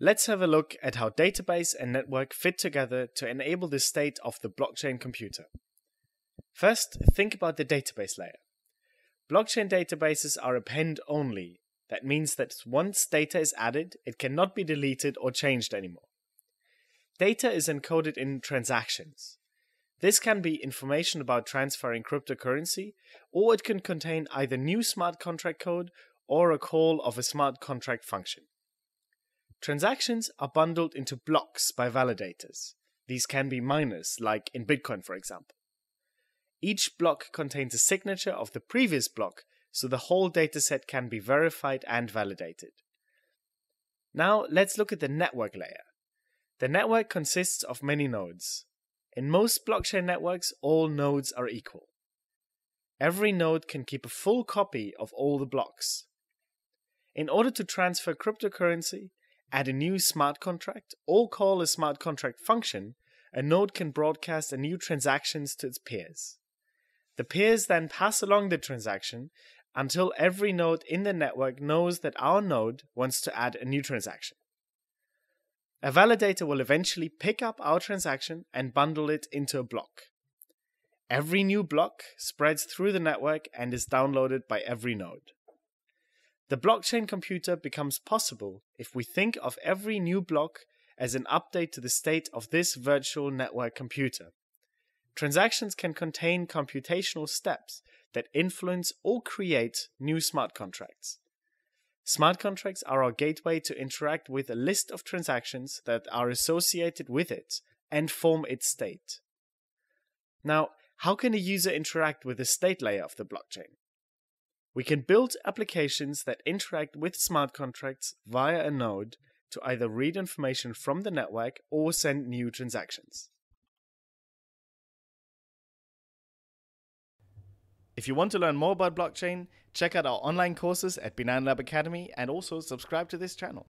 Let's have a look at how database and network fit together to enable the state of the blockchain computer. First, think about the database layer. Blockchain databases are append only. That means that once data is added, it cannot be deleted or changed anymore. Data is encoded in transactions. This can be information about transferring cryptocurrency, or it can contain either new smart contract code or a call of a smart contract function. Transactions are bundled into blocks by validators. These can be miners, like in Bitcoin, for example. Each block contains a signature of the previous block, so the whole dataset can be verified and validated. Now let's look at the network layer. The network consists of many nodes. In most blockchain networks, all nodes are equal. Every node can keep a full copy of all the blocks. In order to transfer cryptocurrency, add a new smart contract, or call a smart contract function, a node can broadcast a new transactions to its peers. The peers then pass along the transaction until every node in the network knows that our node wants to add a new transaction. A validator will eventually pick up our transaction and bundle it into a block. Every new block spreads through the network and is downloaded by every node. The blockchain computer becomes possible if we think of every new block as an update to the state of this virtual network computer. Transactions can contain computational steps that influence or create new smart contracts. Smart contracts are our gateway to interact with a list of transactions that are associated with it and form its state. Now, how can a user interact with the state layer of the blockchain? We can build applications that interact with smart contracts via a node to either read information from the network or send new transactions. If you want to learn more about blockchain, check out our online courses at B9lab Academy and also subscribe to this channel.